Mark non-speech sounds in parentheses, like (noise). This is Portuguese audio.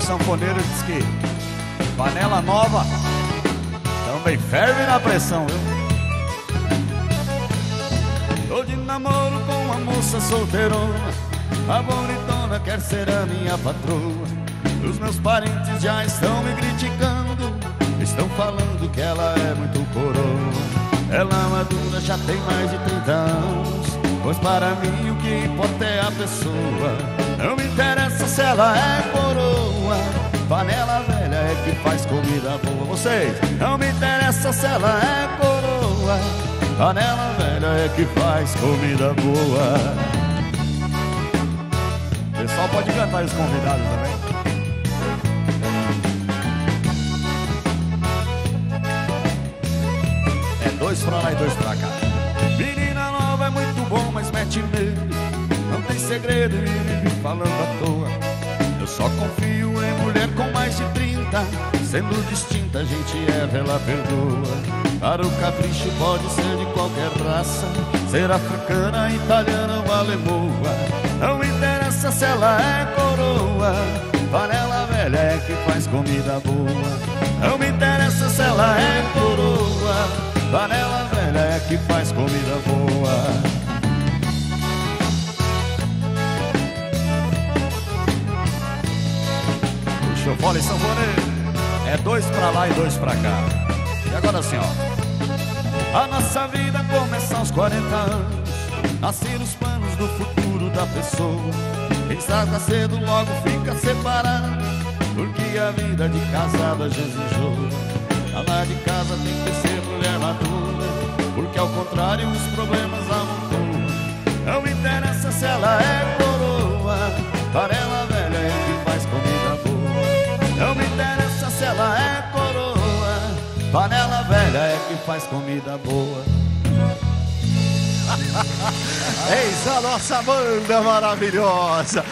sanfoneiro diz que panela nova também ferve na pressão, viu? Tô de namoro com uma moça solteirona A bonitona quer ser a minha patroa. Os meus parentes já estão me criticando. Estão falando que ela é muito coroa. Ela madura já tem mais de 30 anos. Pois para mim o que importa é a pessoa. Não me interessa se ela é coroa faz comida boa. Vocês, não me interessa se ela é coroa. Panela velha é que faz comida boa. O pessoal pode cantar os convidados também. É dois pra lá e dois pra cá. Menina nova é muito bom, mas mete medo. Não tem segredo e vive falando à toa. Eu só confio em mulher com mais de 30 Sendo distinta, a gente erra, ela perdoa. Para o capricho pode ser de qualquer raça Ser africana, italiana ou alemoa. Não interessa se ela é coroa Panela velha é que faz comida boa. Não me interessa se ela é coroa Panela velha é que faz comida boa O fole sanfoneiro É dois pra lá e dois pra cá. E agora assim, ó. A nossa vida começa aos 40 anos. Nascer os planos do futuro da pessoa. Quem cedo logo fica separado. Porque a vida de casada já Lá de casa tem que ser mulher madura. Porque ao contrário os problemas amontoam Não interessa se ela é Panela velha é que faz comida boa (laughs) Eis a nossa banda maravilhosa.